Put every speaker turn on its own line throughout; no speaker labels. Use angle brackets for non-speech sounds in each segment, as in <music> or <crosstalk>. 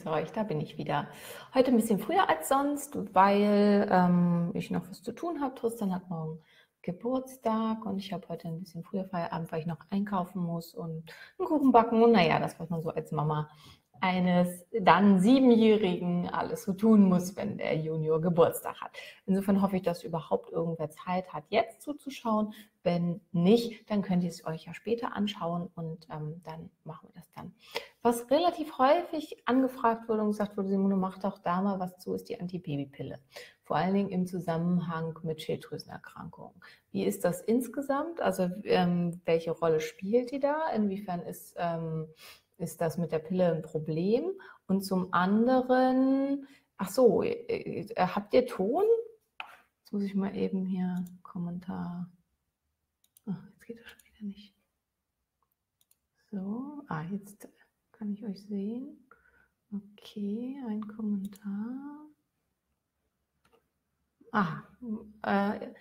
grüße euch, da bin ich wieder. Heute ein bisschen früher als sonst, weil ähm, ich noch was zu tun habe. Tristan hat morgen Geburtstag und ich habe heute ein bisschen früher Feierabend, weil ich noch einkaufen muss und einen Kuchen backen und naja, das, was man so als Mama eines dann Siebenjährigen alles so tun muss, wenn der Junior Geburtstag hat. Insofern hoffe ich, dass überhaupt irgendwer Zeit hat, jetzt zuzuschauen. Wenn nicht, dann könnt ihr es euch ja später anschauen und ähm, dann machen wir das dann. Was relativ häufig angefragt wurde und gesagt wurde, Simone, mach doch da mal was zu, ist die Antibabypille. Vor allen Dingen im Zusammenhang mit Schilddrüsenerkrankungen. Wie ist das insgesamt? Also ähm, welche Rolle spielt die da? Inwiefern ist ähm, ist das mit der Pille ein Problem? Und zum anderen, ach so, äh, äh, habt ihr Ton? Jetzt muss ich mal eben hier Kommentar. Ach, jetzt geht das schon wieder nicht. So, ah, jetzt kann ich euch sehen. Okay, ein Kommentar. Ah, äh,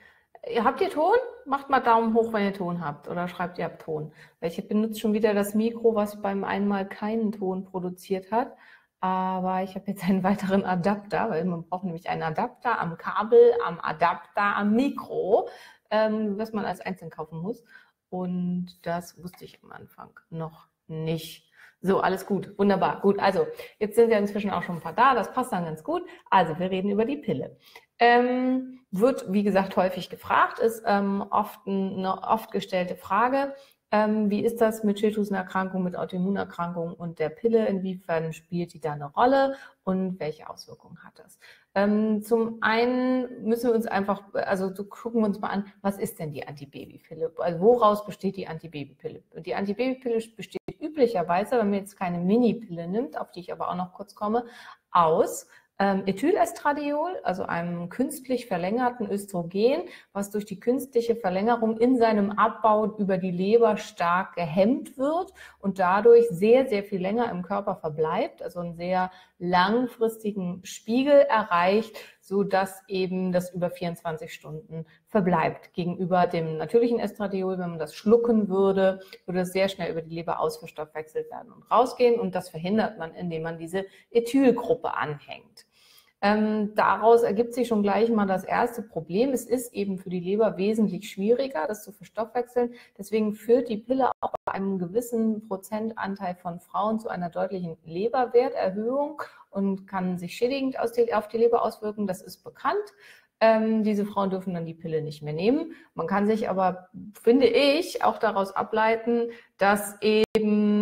Habt ihr Ton? Macht mal Daumen hoch, wenn ihr Ton habt oder schreibt, ihr habt Ton. Weil ich benutze schon wieder das Mikro, was beim einmal keinen Ton produziert hat. Aber ich habe jetzt einen <laughs> weiteren Adapter, weil man braucht nämlich einen Adapter am Kabel, am Adapter, am Mikro, ähm, was man als einzeln kaufen muss. Und das wusste ich am Anfang noch nicht. So, alles gut, wunderbar, gut. Also, jetzt sind ja inzwischen auch schon ein paar da, das passt dann ganz gut. Also, wir reden über die Pille. Ähm, wird, wie gesagt, häufig gefragt, ist ähm, oft eine oft gestellte Frage. Ähm, wie ist das mit Schilddrüsenerkrankungen, mit Autoimmunerkrankungen und der Pille? Inwiefern spielt die da eine Rolle und welche Auswirkungen hat das? Ähm, zum einen müssen wir uns einfach, also so gucken wir uns mal an, was ist denn die Antibabypille? Also woraus besteht die Antibabypille? Die Antibabypille besteht üblicherweise, wenn man jetzt keine Mini-Pille nimmt, auf die ich aber auch noch kurz komme, aus ähm, Ethylestradiol, also einem künstlich verlängerten Östrogen, was durch die künstliche Verlängerung in seinem Abbau über die Leber stark gehemmt wird und dadurch sehr, sehr viel länger im Körper verbleibt, also einen sehr langfristigen Spiegel erreicht, so dass eben das über 24 Stunden verbleibt. Gegenüber dem natürlichen Estradiol, wenn man das schlucken würde, würde es sehr schnell über die Leber ausverstoffwechselt werden und rausgehen und das verhindert man, indem man diese Ethylgruppe anhängt. Ähm, daraus ergibt sich schon gleich mal das erste Problem. Es ist eben für die Leber wesentlich schwieriger, das zu verstoffwechseln. Deswegen führt die Pille auch bei einem gewissen Prozentanteil von Frauen zu einer deutlichen Leberwerterhöhung und kann sich schädigend auf die Leber auswirken. Das ist bekannt. Ähm, diese Frauen dürfen dann die Pille nicht mehr nehmen. Man kann sich aber, finde ich, auch daraus ableiten, dass eben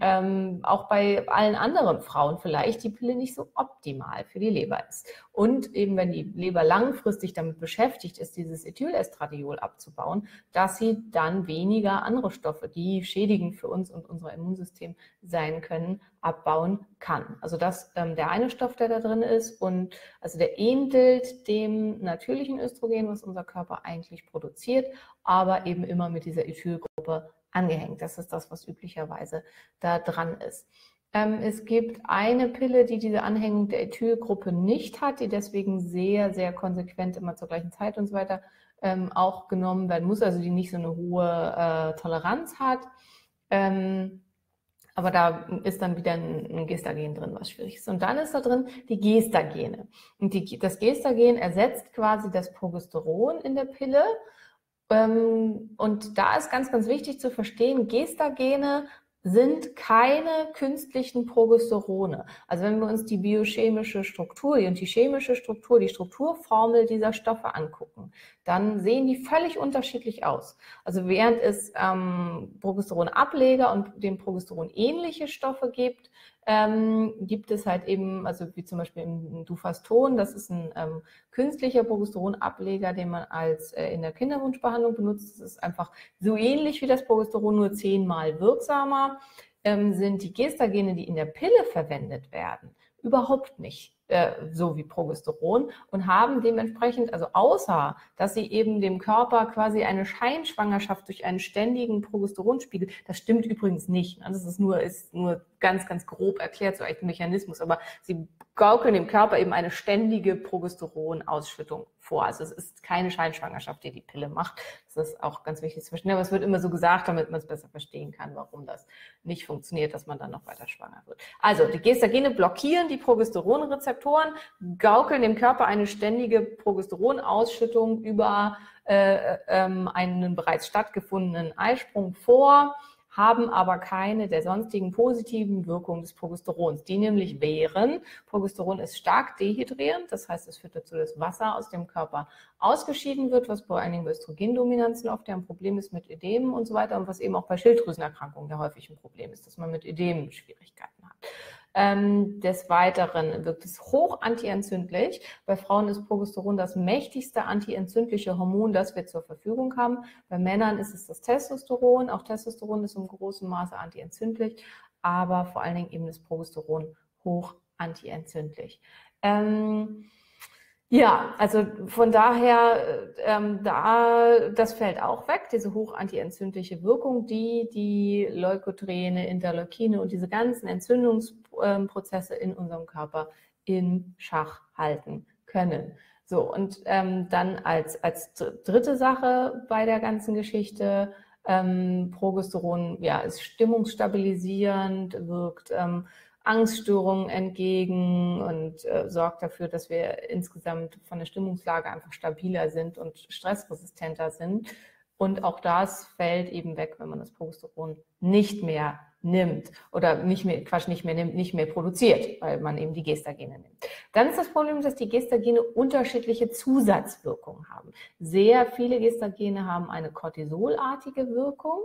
ähm, auch bei allen anderen Frauen vielleicht die Pille nicht so optimal für die Leber ist. Und eben wenn die Leber langfristig damit beschäftigt ist, dieses Ethylestradiol abzubauen, dass sie dann weniger andere Stoffe, die schädigend für uns und unser Immunsystem sein können, abbauen kann. Also das ähm, der eine Stoff, der da drin ist und also der ähnelt dem natürlichen Östrogen, was unser Körper eigentlich produziert, aber eben immer mit dieser Ethylgruppe angehängt. Das ist das, was üblicherweise da dran ist. Ähm, es gibt eine Pille, die diese Anhängung der Ethylgruppe nicht hat, die deswegen sehr, sehr konsequent immer zur gleichen Zeit und so weiter ähm, auch genommen werden muss, also die nicht so eine hohe äh, Toleranz hat. Ähm, aber da ist dann wieder ein, Gestagen drin, was schwierig ist. Und dann ist da drin die Gestagene. Und die, das Gestagen ersetzt quasi das Progesteron in der Pille und da ist ganz, ganz wichtig zu verstehen, Gestagene sind keine künstlichen Progesterone. Also wenn wir uns die biochemische Struktur und die chemische Struktur, die Strukturformel dieser Stoffe angucken, dann sehen die völlig unterschiedlich aus. Also während es ähm, Progesteronableger und dem Progesteron ähnliche Stoffe gibt, ähm, gibt es halt eben, also wie zum Beispiel im Dufaston, das ist ein ähm, künstlicher Progesteronableger, den man als äh, in der Kinderwunschbehandlung benutzt. Das ist einfach so ähnlich wie das Progesteron, nur zehnmal wirksamer. Ähm, sind die Gestagene, die in der Pille verwendet werden, überhaupt nicht äh, so wie Progesteron und haben dementsprechend, also außer, dass sie eben dem Körper quasi eine Scheinschwangerschaft durch einen ständigen Progesteronspiegel, das stimmt übrigens nicht. Das ist nur, ist nur ganz, ganz grob erklärt, so ein Mechanismus, aber sie gaukeln dem Körper eben eine ständige Progesteronausschüttung vor. Also es ist keine Scheinschwangerschaft, die die Pille macht. Das ist auch ganz wichtig zu verstehen. Aber es wird immer so gesagt, damit man es besser verstehen kann, warum das nicht funktioniert, dass man dann noch weiter schwanger wird. Also die Gestagene blockieren die Progesteronrezeptoren, gaukeln dem Körper eine ständige Progesteronausschüttung über äh, ähm, einen bereits stattgefundenen Eisprung vor haben aber keine der sonstigen positiven Wirkungen des Progesterons. Die nämlich wären, Progesteron ist stark dehydrierend, das heißt, es führt dazu, dass Wasser aus dem Körper ausgeschieden wird, was vor allen Dingen bei Östrogendominanzen oft ja ein Problem ist mit Ödemen und so weiter und was eben auch bei Schilddrüsenerkrankungen ja häufig ein Problem ist, dass man mit Ödemen Schwierigkeiten hat. Ähm, des Weiteren wirkt es hoch antientzündlich. Bei Frauen ist Progesteron das mächtigste antientzündliche Hormon, das wir zur Verfügung haben. Bei Männern ist es das Testosteron. Auch Testosteron ist im großen Maße antientzündlich, aber vor allen Dingen eben das Progesteron hoch antientzündlich. Ähm, ja, also von daher, ähm, da, das fällt auch weg, diese hoch antientzündliche Wirkung, die die Leukotriene, Interleukine und diese ganzen Entzündungsprozesse in unserem Körper in Schach halten können. So, und ähm, dann als, als dritte Sache bei der ganzen Geschichte, ähm, Progesteron ja, ist stimmungsstabilisierend, wirkt ähm, Angststörungen entgegen und äh, sorgt dafür, dass wir insgesamt von der Stimmungslage einfach stabiler sind und stressresistenter sind. Und auch das fällt eben weg, wenn man das Progesteron nicht mehr nimmt oder nicht mehr, Quatsch, nicht mehr nimmt, nicht mehr produziert, weil man eben die Gestagene nimmt. Dann ist das Problem, dass die Gestagene unterschiedliche Zusatzwirkungen haben. Sehr viele Gestagene haben eine Cortisolartige Wirkung.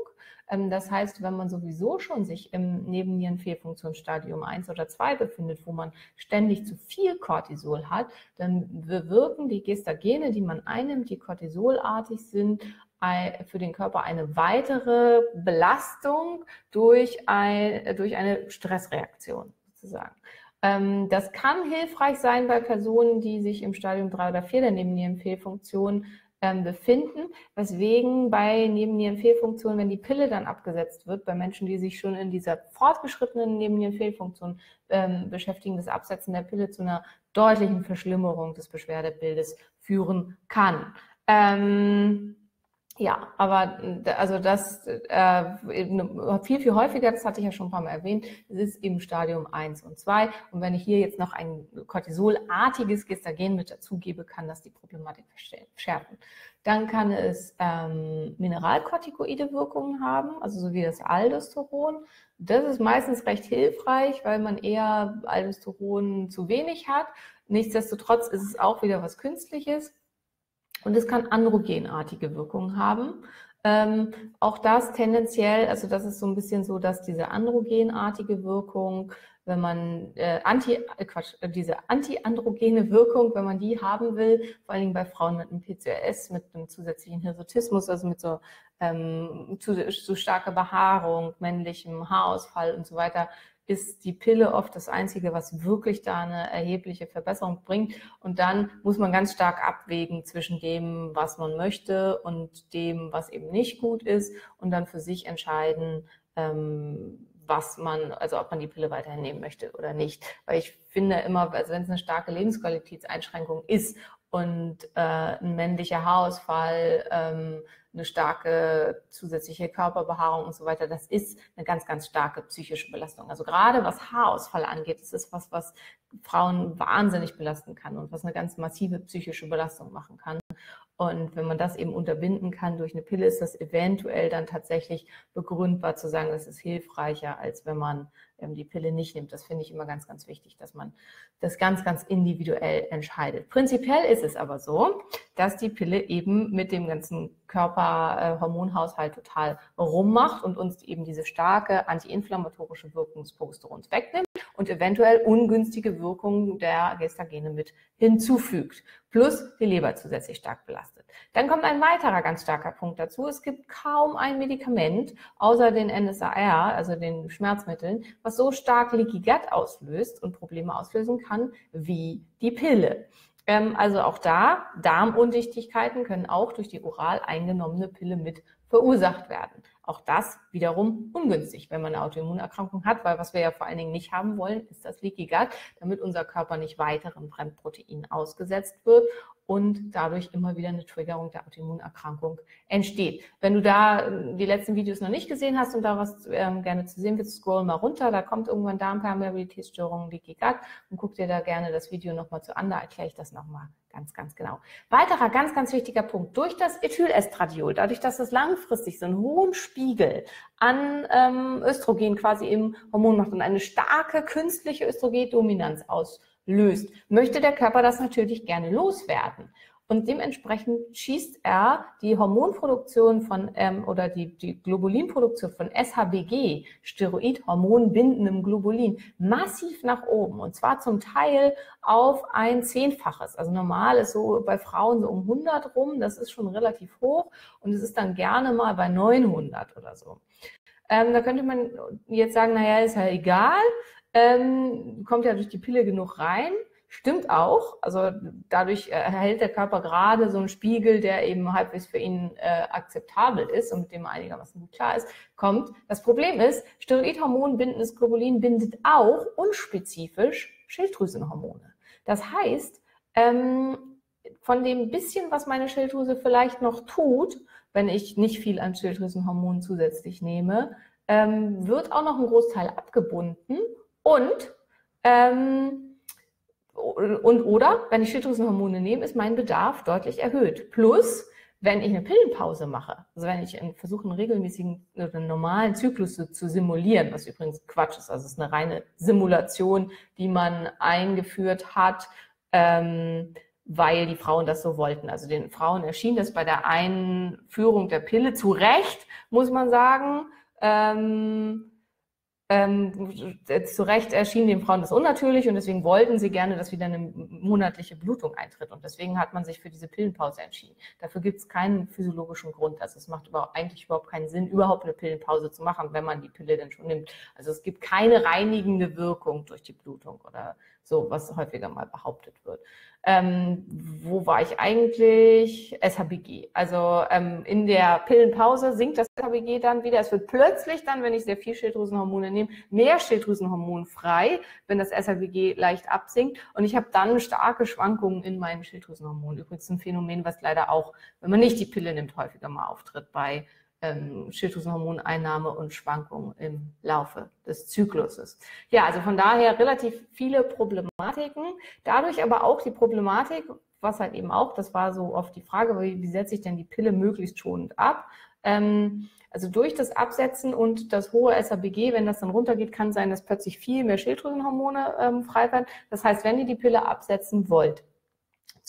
Ähm, das heißt, wenn man sowieso schon sich im Nebennierenfehlfunktionsstadium 1 oder 2 befindet, wo man ständig zu viel Cortisol hat, dann wirken die Gestagene, die man einnimmt, die cortisolartig sind, für den Körper eine weitere Belastung durch, ein, durch eine Stressreaktion sozusagen. Ähm, das kann hilfreich sein bei Personen, die sich im Stadium 3 oder 4 der Nebennierenfehlfunktion ähm, befinden, weswegen bei Nebennierenfehlfunktion, wenn die Pille dann abgesetzt wird, bei Menschen, die sich schon in dieser fortgeschrittenen Nebennierenfehlfunktion ähm, beschäftigen, das Absetzen der Pille zu einer deutlichen Verschlimmerung des Beschwerdebildes führen kann. Ähm, ja, aber also das äh, viel, viel häufiger, das hatte ich ja schon ein paar Mal erwähnt, ist im Stadium 1 und 2. Und wenn ich hier jetzt noch ein Cortisolartiges Gestagen mit dazugebe, kann das die Problematik verschärfen. Dann kann es ähm, mineralkortikoide Wirkungen haben, also so wie das Aldosteron. Das ist meistens recht hilfreich, weil man eher Aldosteron zu wenig hat. Nichtsdestotrotz ist es auch wieder was Künstliches. Und es kann androgenartige Wirkungen haben. Ähm, auch das tendenziell, also das ist so ein bisschen so, dass diese androgenartige Wirkung, wenn man äh, anti, äh, Quatsch, äh, diese antiandrogene Wirkung, wenn man die haben will, vor allen Dingen bei Frauen mit einem PCOS, mit einem zusätzlichen Hirsutismus, also mit so ähm, zu, zu starker Behaarung, männlichem Haarausfall und so weiter, ist die Pille oft das Einzige, was wirklich da eine erhebliche Verbesserung bringt. Und dann muss man ganz stark abwägen zwischen dem, was man möchte und dem, was eben nicht gut ist und dann für sich entscheiden, ähm, was man, also ob man die Pille weiterhin nehmen möchte oder nicht. Weil ich finde immer, also wenn es eine starke Lebensqualitätseinschränkung ist und äh, ein männlicher Haarausfall, ähm, eine starke zusätzliche Körperbehaarung und so weiter, das ist eine ganz, ganz starke psychische Belastung. Also gerade was Haarausfall angeht, das ist was, was Frauen wahnsinnig belasten kann und was eine ganz massive psychische Belastung machen kann. Und wenn man das eben unterbinden kann durch eine Pille, ist das eventuell dann tatsächlich begründbar zu sagen, das ist hilfreicher, als wenn man ähm, die Pille nicht nimmt. Das finde ich immer ganz, ganz wichtig, dass man das ganz, ganz individuell entscheidet. Prinzipiell ist es aber so, dass die Pille eben mit dem ganzen Körperhormonhaushalt total rummacht und uns eben diese starke antiinflammatorische Wirkung des Progesterons wegnimmt und eventuell ungünstige Wirkungen der Gestagene mit hinzufügt. Plus die Leber zusätzlich stark belastet. Dann kommt ein weiterer ganz starker Punkt dazu. Es gibt kaum ein Medikament, außer den NSAR, also den Schmerzmitteln, was so stark Leaky auslöst und Probleme auslösen kann wie die Pille. Ähm, also auch da, Darmundichtigkeiten können auch durch die oral eingenommene Pille mit verursacht werden. Auch das wiederum ungünstig, wenn man eine Autoimmunerkrankung hat, weil was wir ja vor allen Dingen nicht haben wollen, ist das Leaky Gut, damit unser Körper nicht weiteren Fremdproteinen ausgesetzt wird und dadurch immer wieder eine Triggerung der Autoimmunerkrankung entsteht. Wenn du da äh, die letzten Videos noch nicht gesehen hast und da was ähm, gerne zu sehen willst, scroll mal runter, da kommt irgendwann Darmpermeabilitätsstörungen, Leaky Gut und guck dir da gerne das Video nochmal zu an, da erkläre ich das nochmal ganz, ganz genau. Weiterer ganz, ganz wichtiger Punkt, durch das Ethylestradiol, dadurch, dass es langfristig so einen hohen Spiegel an ähm, Östrogen quasi im Hormon macht und eine starke künstliche Östrogendominanz aus löst, möchte der Körper das natürlich gerne loswerden. Und dementsprechend schießt er die Hormonproduktion von ähm, oder die, die Globulinproduktion von SHBG, Steroidhormonbindendem Globulin, massiv nach oben. Und zwar zum Teil auf ein Zehnfaches. Also normal ist so bei Frauen so um 100 rum. Das ist schon relativ hoch. Und es ist dann gerne mal bei 900 oder so. Ähm, da könnte man jetzt sagen, naja, ist ja egal ähm, kommt ja durch die Pille genug rein. Stimmt auch. Also dadurch erhält der Körper gerade so einen Spiegel, der eben halbwegs für ihn äh, akzeptabel ist und mit dem er einigermaßen gut klar ist, kommt. Das Problem ist, Steroidhormon bindendes Globulin bindet auch unspezifisch Schilddrüsenhormone. Das heißt, ähm, von dem bisschen, was meine Schilddrüse vielleicht noch tut, wenn ich nicht viel an Schilddrüsenhormonen zusätzlich nehme, ähm, wird auch noch ein Großteil abgebunden und, ähm, und oder, wenn ich Schilddrüsenhormone nehme, ist mein Bedarf deutlich erhöht. Plus, wenn ich eine Pillenpause mache, also wenn ich versuche, einen regelmäßigen oder einen normalen Zyklus zu, zu, simulieren, was übrigens Quatsch ist, also es ist eine reine Simulation, die man eingeführt hat, ähm, weil die Frauen das so wollten. Also den Frauen erschien das bei der Einführung der Pille zu Recht, muss man sagen, ähm, ähm, zu Recht erschien den Frauen das unnatürlich und deswegen wollten sie gerne, dass wieder eine monatliche Blutung eintritt. Und deswegen hat man sich für diese Pillenpause entschieden. Dafür gibt es keinen physiologischen Grund. Also es macht überhaupt, eigentlich überhaupt keinen Sinn, überhaupt eine Pillenpause zu machen, wenn man die Pille denn schon nimmt. Also es gibt keine reinigende Wirkung durch die Blutung oder so, was häufiger mal behauptet wird. Ähm, wo war ich eigentlich? SHBG. Also ähm, in der Pillenpause sinkt das SHBG dann wieder. Es wird plötzlich dann, wenn ich sehr viel Schilddrüsenhormone nehme, mehr Schilddrüsenhormon frei, wenn das SHBG leicht absinkt. Und ich habe dann starke Schwankungen in meinen Schilddrüsenhormonen. Übrigens ein Phänomen, was leider auch, wenn man nicht die Pille nimmt, häufiger mal auftritt bei ähm, Schilddrüsenhormoneinnahme und Schwankungen im Laufe des Zykluses. Ja, also von daher relativ viele Problematiken. Dadurch aber auch die Problematik, was halt eben auch, das war so oft die Frage, wie, wie setze ich denn die Pille möglichst schonend ab? Ähm, also durch das Absetzen und das hohe SABG, wenn das dann runtergeht, kann sein, dass plötzlich viel mehr Schilddrüsenhormone ähm, frei werden. Das heißt, wenn ihr die Pille absetzen wollt,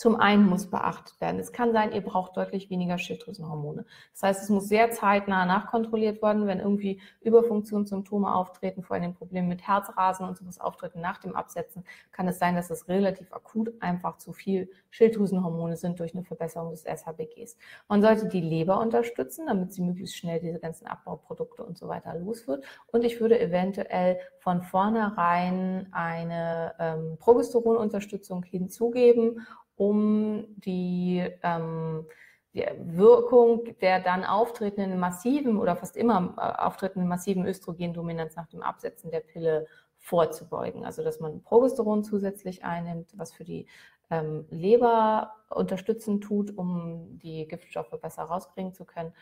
zum einen muss beachtet werden, es kann sein, ihr braucht deutlich weniger Schilddrüsenhormone. Das heißt, es muss sehr zeitnah nachkontrolliert werden, wenn irgendwie Überfunktionssymptome auftreten, vor allem Probleme mit Herzrasen und sowas auftreten nach dem Absetzen, kann es sein, dass es relativ akut einfach zu viel Schilddrüsenhormone sind durch eine Verbesserung des SHBGs. Man sollte die Leber unterstützen, damit sie möglichst schnell diese ganzen Abbauprodukte und so weiter los wird. Und ich würde eventuell von vornherein eine ähm, Progesteronunterstützung hinzugeben um die, ähm, die Wirkung der dann auftretenden massiven oder fast immer äh, auftretenden massiven Östrogendominanz nach dem Absetzen der Pille vorzubeugen. Also dass man Progesteron zusätzlich einnimmt, was für die ähm, Leber unterstützend tut, um die Giftstoffe besser rausbringen zu können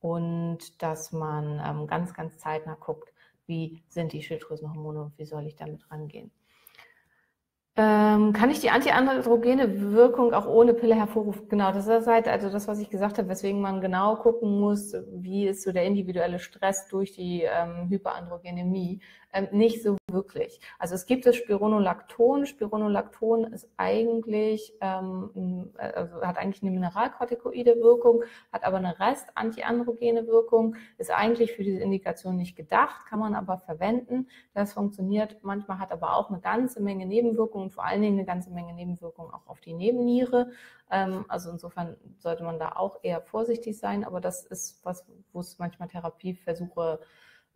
und dass man ähm, ganz, ganz zeitnah guckt, wie sind die Schilddrüsenhormone und wie soll ich damit rangehen. Ähm, kann ich die antiandrogene Wirkung auch ohne Pille hervorrufen? Genau, das ist halt also das, was ich gesagt habe, weswegen man genau gucken muss, wie ist so der individuelle Stress durch die ähm, Hyperandrogenemie. Ähm, nicht so wirklich. Also es gibt das Spironolacton. Spironolacton ist eigentlich, ähm, also hat eigentlich eine mineralkortikoide Wirkung, hat aber eine rest-antiandrogene Wirkung, ist eigentlich für diese Indikation nicht gedacht, kann man aber verwenden. Das funktioniert. Manchmal hat aber auch eine ganze Menge Nebenwirkungen, vor allen Dingen eine ganze Menge Nebenwirkungen auch auf die Nebenniere. Ähm, also insofern sollte man da auch eher vorsichtig sein, aber das ist was, wo es manchmal Therapieversuche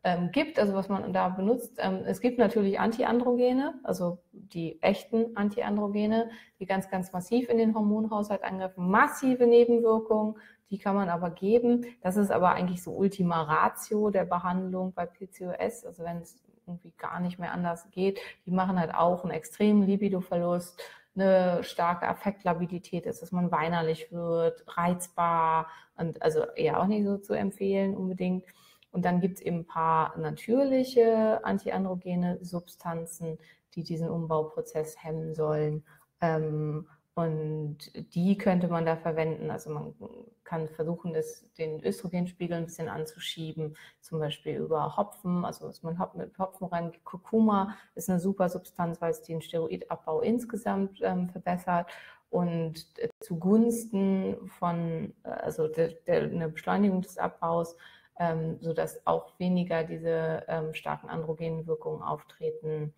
ähm, gibt, also was man da benutzt. Ähm, es gibt natürlich Antiandrogene, also die echten Antiandrogene, die ganz, ganz massiv in den Hormonhaushalt angreifen, massive Nebenwirkungen, Die kann man aber geben. Das ist aber eigentlich so Ultima Ratio der Behandlung bei PCOS. Also wenn es irgendwie gar nicht mehr anders geht. Die machen halt auch einen extremen Libidoverlust, eine starke Affektlabilität ist, dass man weinerlich wird, reizbar und also eher auch nicht so zu empfehlen unbedingt. Und dann gibt es eben ein paar natürliche antiandrogene Substanzen, die diesen Umbauprozess hemmen sollen. Ähm, und die könnte man da verwenden. Also man kann versuchen, das, den Östrogenspiegel ein bisschen anzuschieben, zum Beispiel über Hopfen. Also was man mit Hopfen rein. Kurkuma ist eine super Substanz, weil es den Steroidabbau insgesamt ähm, verbessert und zugunsten von, äh, also der, der, eine Beschleunigung des Abbaus, ähm, sodass auch weniger diese ähm, starken androgenen Wirkungen auftreten.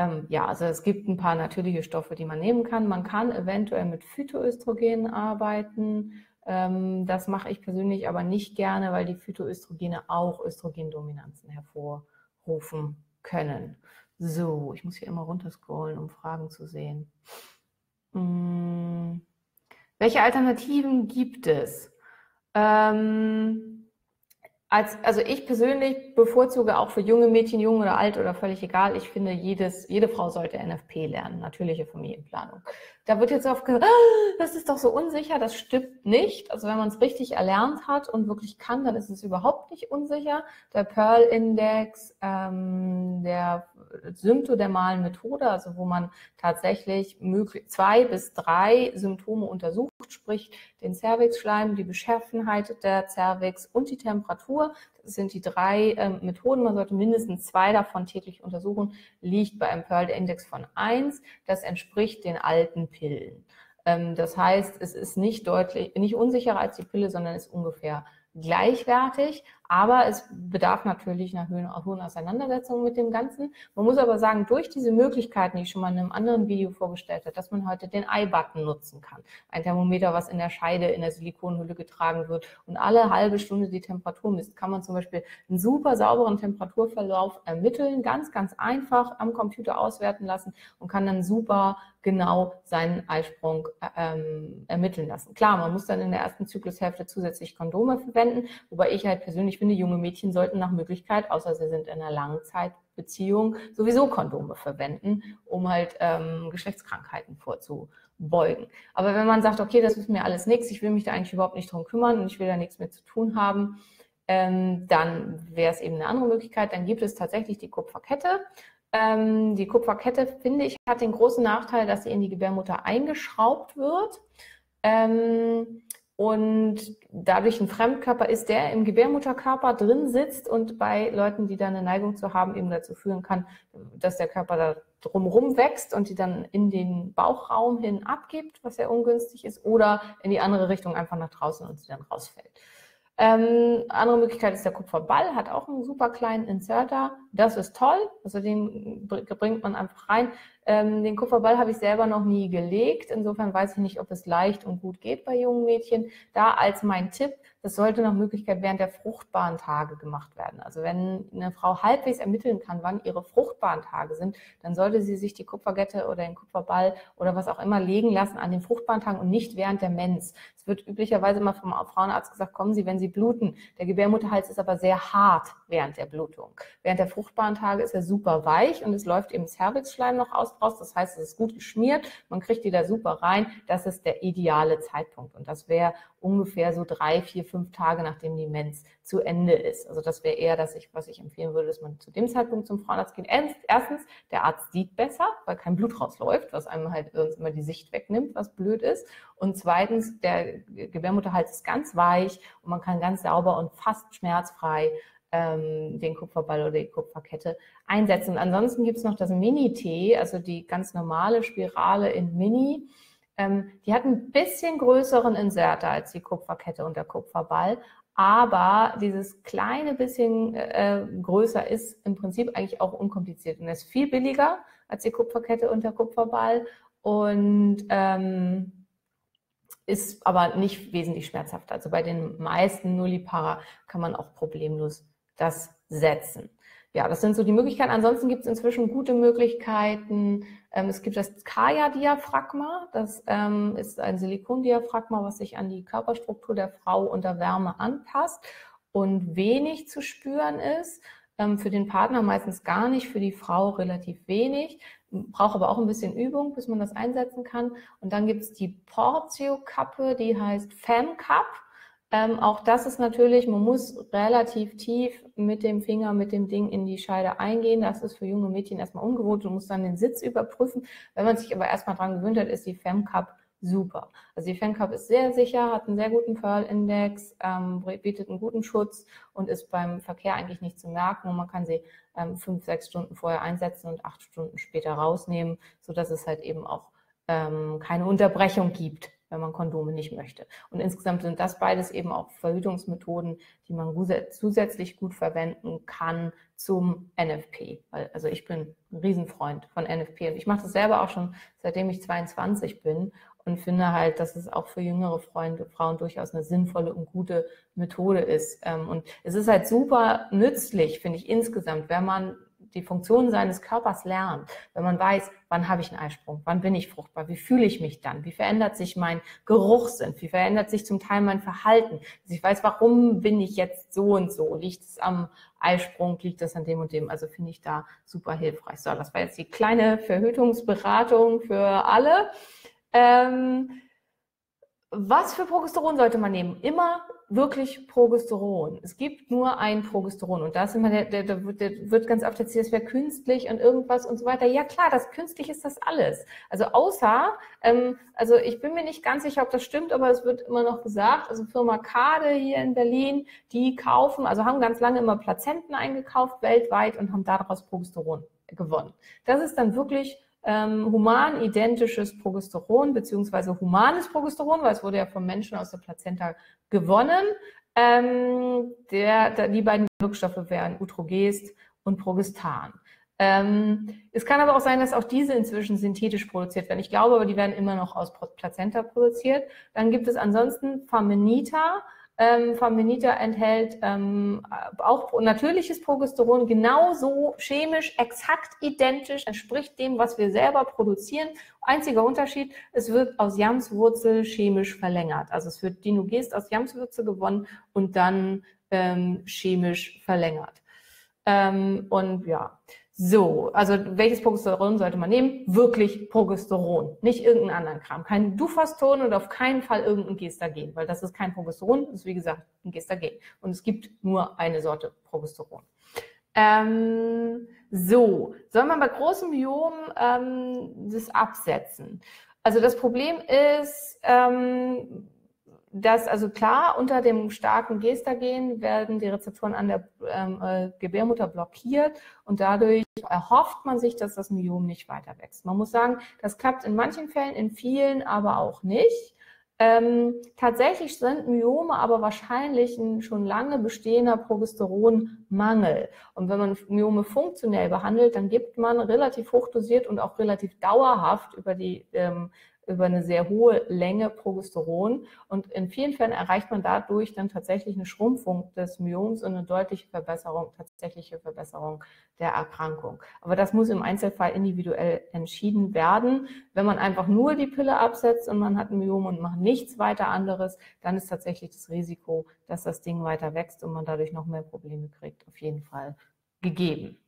Ähm, ja, also es gibt ein paar natürliche Stoffe, die man nehmen kann. Man kann eventuell mit Phytoöstrogenen arbeiten. Ähm, das mache ich persönlich aber nicht gerne, weil die Phytoöstrogene auch Östrogendominanzen hervorrufen können. So, ich muss hier immer runterscrollen, um Fragen zu sehen. Hm. Welche Alternativen gibt es? Ähm, als, also ich persönlich bevorzuge auch für junge Mädchen, jung oder alt oder völlig egal. Ich finde, jedes, jede Frau sollte NFP lernen, natürliche Familienplanung. Da wird jetzt oft gesagt, ah, das ist doch so unsicher. Das stimmt nicht. Also wenn man es richtig erlernt hat und wirklich kann, dann ist es überhaupt nicht unsicher. Der Pearl-Index ähm, der symptodermalen Methode, also wo man tatsächlich zwei bis drei Symptome untersucht, sprich den Cervixschleim, die Beschaffenheit der Cervix und die Temperatur. Das sind die drei ähm, Methoden. Man sollte mindestens zwei davon täglich untersuchen. Liegt bei einem Pearl-Index von eins. Das entspricht den alten Pillen. Ähm, das heißt, es ist nicht deutlich, nicht unsicherer als die Pille, sondern ist ungefähr gleichwertig, aber es bedarf natürlich einer hohen Auseinandersetzung mit dem Ganzen. Man muss aber sagen, durch diese Möglichkeiten, die ich schon mal in einem anderen Video vorgestellt habe, dass man heute den i-Button nutzen kann. Ein Thermometer, was in der Scheide, in der Silikonhülle getragen wird und alle halbe Stunde die Temperatur misst, kann man zum Beispiel einen super sauberen Temperaturverlauf ermitteln, ganz, ganz einfach am Computer auswerten lassen und kann dann super genau seinen Eisprung ähm, ermitteln lassen. Klar, man muss dann in der ersten Zyklushälfte zusätzlich Kondome verwenden, wobei ich halt persönlich finde, junge Mädchen sollten nach Möglichkeit, außer sie sind in einer Langzeitbeziehung, sowieso Kondome verwenden, um halt ähm, Geschlechtskrankheiten vorzubeugen. Aber wenn man sagt, okay, das ist mir alles nichts, ich will mich da eigentlich überhaupt nicht drum kümmern und ich will da nichts mehr zu tun haben, ähm, dann wäre es eben eine andere Möglichkeit. Dann gibt es tatsächlich die Kupferkette. Ähm, die Kupferkette, finde ich, hat den großen Nachteil, dass sie in die Gebärmutter eingeschraubt wird. Ähm, und dadurch ein Fremdkörper ist, der im Gebärmutterkörper drin sitzt und bei Leuten, die da eine Neigung zu haben, eben dazu führen kann, dass der Körper da drumherum wächst und die dann in den Bauchraum hin abgibt, was sehr ungünstig ist, oder in die andere Richtung einfach nach draußen und sie dann rausfällt. Ähm, andere Möglichkeit ist der Kupferball, hat auch einen super kleinen Inserter. Das ist toll, also den bringt man einfach rein. Ähm, den Kupferball habe ich selber noch nie gelegt. Insofern weiß ich nicht, ob es leicht und gut geht bei jungen Mädchen. Da als mein Tipp, das sollte nach Möglichkeit während der fruchtbaren Tage gemacht werden. Also wenn eine Frau halbwegs ermitteln kann, wann ihre fruchtbaren Tage sind, dann sollte sie sich die Kupferkette oder den Kupferball oder was auch immer legen lassen an den fruchtbaren Tagen und nicht während der Mens. Es wird üblicherweise immer vom Frauenarzt gesagt, kommen Sie, wenn Sie bluten. Der Gebärmutterhals ist aber sehr hart während der Blutung. Während der fruchtbaren Tage ist er super weich und es läuft eben Cervixschleim noch aus draus. Das heißt, es ist gut geschmiert. Man kriegt die da super rein. Das ist der ideale Zeitpunkt. Und das wäre ungefähr so drei, vier, fünf Tage, nachdem die Mens zu Ende ist. Also das wäre eher das, was ich empfehlen würde, dass man zu dem Zeitpunkt zum Frauenarzt geht. Erstens, der Arzt sieht besser, weil kein Blut rausläuft, was einem halt sonst immer die Sicht wegnimmt, was blöd ist. Und zweitens, der Gebärmutterhals ist ganz weich und man kann ganz sauber und fast schmerzfrei ähm, den Kupferball oder die Kupferkette einsetzen. Ansonsten gibt es noch das Mini-T, also die ganz normale Spirale in Mini. Ähm, die hat ein bisschen größeren Inserter als die Kupferkette und der Kupferball, aber dieses kleine bisschen äh, größer ist im Prinzip eigentlich auch unkompliziert und ist viel billiger als die Kupferkette und der Kupferball und ähm, ist aber nicht wesentlich schmerzhafter. Also bei den meisten Nullipara kann man auch problemlos das setzen. ja, das sind so die Möglichkeiten. Ansonsten gibt es inzwischen gute Möglichkeiten. Ähm, es gibt das Kaya-Diaphragma. Das ähm, ist ein Silikondiaphragma, was sich an die Körperstruktur der Frau unter Wärme anpasst und wenig zu spüren ist. Ähm, für den Partner meistens gar nicht, für die Frau relativ wenig. Braucht aber auch ein bisschen Übung, bis man das einsetzen kann. Und dann gibt es die Portio-Kappe, die heißt FemCup. Ähm, auch das ist natürlich, man muss relativ tief mit dem Finger, mit dem Ding in die Scheide eingehen. Das ist für junge Mädchen erstmal ungewohnt und muss dann den Sitz überprüfen. Wenn man sich aber erstmal dran gewöhnt hat, ist die FemCup super. Also die FemCup ist sehr sicher, hat einen sehr guten Pearl-Index, ähm, bietet einen guten Schutz und ist beim Verkehr eigentlich nicht zu merken. Und man kann sie ähm, fünf, sechs Stunden vorher einsetzen und acht Stunden später rausnehmen, so dass es halt eben auch ähm, keine Unterbrechung gibt wenn man Kondome nicht möchte. Und insgesamt sind das beides eben auch Verhütungsmethoden, die man zusätzlich gut verwenden kann zum NFP. Also ich bin ein Riesenfreund von NFP und ich mache das selber auch schon seitdem ich 22 bin und finde halt, dass es auch für jüngere Freunde, Frauen durchaus eine sinnvolle und gute Methode ist. Ähm, und es ist halt super nützlich, finde ich insgesamt, wenn man die Funktionen seines Körpers lernt, wenn man weiß, wann habe ich einen Eisprung, wann bin ich fruchtbar, wie fühle ich mich dann, wie verändert sich mein Geruchssinn, wie verändert sich zum Teil mein Verhalten, dass ich weiß, warum bin ich jetzt so und so, liegt es am Eisprung, liegt es an dem und dem, also finde ich da super hilfreich. So, das war jetzt die kleine Verhütungsberatung für alle. Ähm, was für Progesteron sollte man nehmen? Immer wirklich Progesteron. Es gibt nur ein Progesteron und da ist immer der, der, der, der wird ganz oft erzählt, es wäre künstlich und irgendwas und so weiter. Ja klar, das künstlich ist das alles. Also außer, ähm, also ich bin mir nicht ganz sicher, ob das stimmt, aber es wird immer noch gesagt, also Firma Kade hier in Berlin, die kaufen, also haben ganz lange immer Plazenten eingekauft weltweit und haben daraus Progesteron gewonnen. Das ist dann wirklich ähm, human identisches Progesteron beziehungsweise humanes Progesteron, weil es wurde ja vom Menschen aus der Plazenta gewonnen. Ähm, der, der, die beiden Wirkstoffe wären Utrogest und Progestan. Ähm, es kann aber auch sein, dass auch diese inzwischen synthetisch produziert werden. Ich glaube aber, die werden immer noch aus Plazenta produziert. Dann gibt es ansonsten Famenita, ähm, Famenita enthält ähm, auch natürliches Progesteron, genauso chemisch exakt identisch, entspricht dem, was wir selber produzieren. Einziger Unterschied, es wird aus Jamswurzel chemisch verlängert. Also es wird Dinogest aus Jamswurzel gewonnen und dann ähm, chemisch verlängert. Ähm, und ja, so, also welches Progesteron sollte man nehmen? Wirklich Progesteron, nicht irgendeinen anderen Kram. Kein Dufaston und auf keinen Fall irgendein Gestagen, weil das ist kein Progesteron, das ist wie gesagt ein Gestagen. Und es gibt nur eine Sorte Progesteron. Ähm, so, soll man bei großen Myomen ähm, das absetzen? Also das Problem ist, ähm, dass also klar unter dem starken Gestagen werden die Rezeptoren an der ähm, äh, Gebärmutter blockiert und dadurch erhofft man sich, dass das Myom nicht weiter wächst. Man muss sagen, das klappt in manchen Fällen, in vielen aber auch nicht. Ähm, tatsächlich sind Myome aber wahrscheinlich ein schon lange bestehender Progesteronmangel. Und wenn man Myome funktionell behandelt, dann gibt man relativ hochdosiert und auch relativ dauerhaft über die ähm, über eine sehr hohe Länge Progesteron. Und in vielen Fällen erreicht man dadurch dann tatsächlich eine Schrumpfung des Myoms und eine deutliche Verbesserung, tatsächliche Verbesserung der Erkrankung. Aber das muss im Einzelfall individuell entschieden werden. Wenn man einfach nur die Pille absetzt und man hat ein Myom und macht nichts weiter anderes, dann ist tatsächlich das Risiko, dass das Ding weiter wächst und man dadurch noch mehr Probleme kriegt, auf jeden Fall gegeben.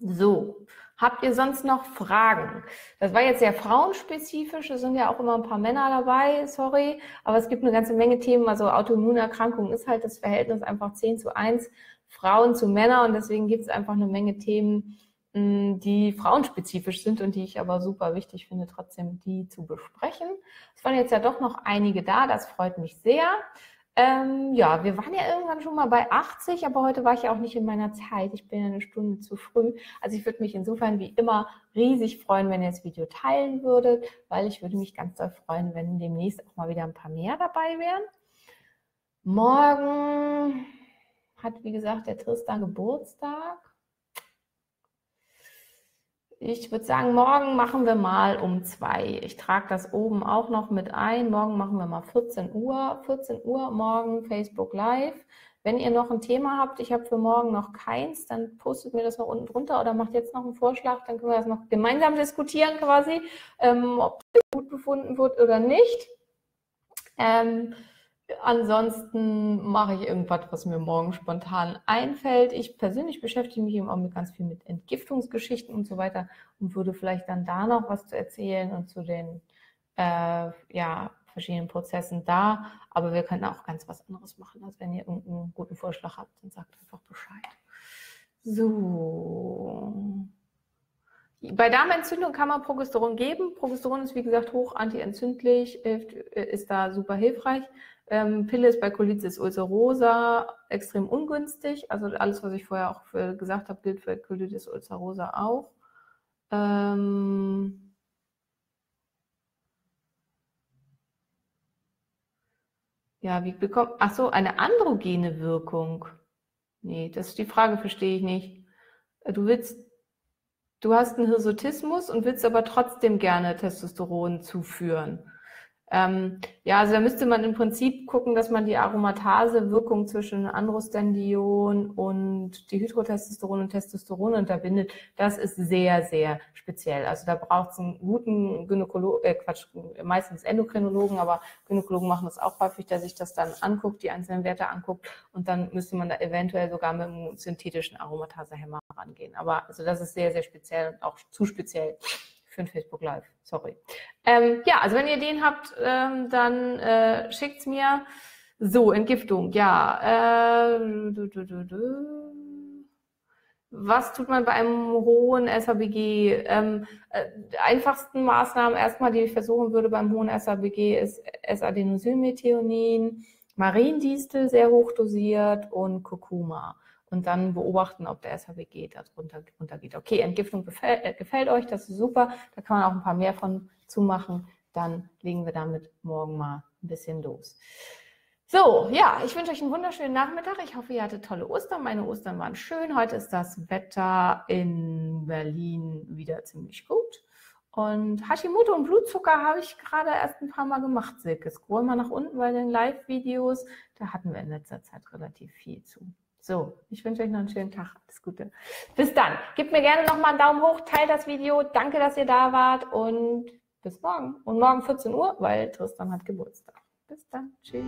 So, habt ihr sonst noch Fragen? Das war jetzt sehr frauenspezifisch, es sind ja auch immer ein paar Männer dabei, sorry, aber es gibt eine ganze Menge Themen. Also Autoimmunerkrankung ist halt das Verhältnis einfach 10 zu 1 Frauen zu Männern und deswegen gibt es einfach eine Menge Themen, hm, die frauenspezifisch sind und die ich aber super wichtig finde, trotzdem die zu besprechen. Es waren jetzt ja doch noch einige da, das freut mich sehr. Ähm, ja, wir waren ja irgendwann schon mal bei 80, aber heute war ich ja auch nicht in meiner Zeit. Ich bin ja eine Stunde zu früh. Also ich würde mich insofern wie immer riesig freuen, wenn ihr das Video teilen würdet, weil ich würde mich ganz doll freuen, wenn demnächst auch mal wieder ein paar mehr dabei wären. Morgen hat, wie gesagt, der Tristan Geburtstag. Ich würde sagen, morgen machen wir mal um zwei. Ich trage das oben auch noch mit ein. Morgen machen wir mal 14 Uhr. 14 Uhr morgen Facebook Live. Wenn ihr noch ein Thema habt, ich habe für morgen noch keins, dann postet mir das noch unten drunter oder macht jetzt noch einen Vorschlag, dann können wir das noch gemeinsam diskutieren quasi, ähm, ob das gut befunden wird oder nicht. Ähm, Ansonsten mache ich irgendwas, was mir morgen spontan einfällt. Ich persönlich beschäftige mich im Augenblick ganz viel mit Entgiftungsgeschichten und so weiter und würde vielleicht dann da noch was zu erzählen und zu den äh, ja, verschiedenen Prozessen da. Aber wir können auch ganz was anderes machen. Also wenn ihr irgendeinen guten Vorschlag habt, dann sagt einfach Bescheid. So. Bei Darmentzündung kann man Progesteron geben. Progesteron ist, wie gesagt, hoch antientzündlich, ist da super hilfreich. Ähm, Pille ist bei Colitis ulcerosa extrem ungünstig. Also alles, was ich vorher auch für, gesagt habe, gilt für Colitis ulcerosa auch. Ähm ja, wie bekommt, ach so, eine androgene Wirkung. Nee, das ist die Frage, verstehe ich nicht. Du willst, du hast einen Hirsutismus und willst aber trotzdem gerne Testosteron zuführen. Ähm, ja, also da müsste man im Prinzip gucken, dass man die Aromatase-Wirkung zwischen Androstendion und die Hydrotestosteron und Testosteron unterbindet. Das ist sehr, sehr speziell. Also da braucht es einen guten Gynäkologen, äh Quatsch, meistens Endokrinologen, aber Gynäkologen machen das auch häufig, der sich das dann anguckt, die einzelnen Werte anguckt und dann müsste man da eventuell sogar mit einem synthetischen Aromatasehemmer rangehen. Aber also das ist sehr, sehr speziell und auch zu speziell für ein Facebook Live. Sorry. Ähm, ja, also wenn ihr den habt, ähm, dann äh, schickt's mir. So, Entgiftung, ja. Äh, du, du, du, Was tut man bei einem hohen SABG? Ähm, äh, einfachsten Maßnahmen erstmal, die ich versuchen würde beim hohen SABG, ist S-Adenosylmethionin, Mariendistel sehr hoch dosiert und Kurkuma und dann beobachten, ob der SHBG darunter runtergeht. Okay, Entgiftung gefällt, äh, gefällt euch, das ist super, da kann man auch ein paar mehr von zumachen. Dann legen wir damit morgen mal ein bisschen los. So, ja, ich wünsche euch einen wunderschönen Nachmittag. Ich hoffe, ihr hattet tolle Ostern. Meine Ostern waren schön. Heute ist das Wetter in Berlin wieder ziemlich gut. Und Hashimoto und Blutzucker habe ich gerade erst ein paar Mal gemacht, Silke. Scroll mal nach unten bei den Live-Videos. Da hatten wir in letzter Zeit relativ viel zu. So, ich wünsche euch noch einen schönen Tag. Alles Gute. Bis dann. Gebt mir gerne nochmal einen Daumen hoch, teilt das Video. Danke, dass ihr da wart und bis morgen. Und morgen 14 Uhr, weil Tristan hat Geburtstag. Bis dann. Tschüss.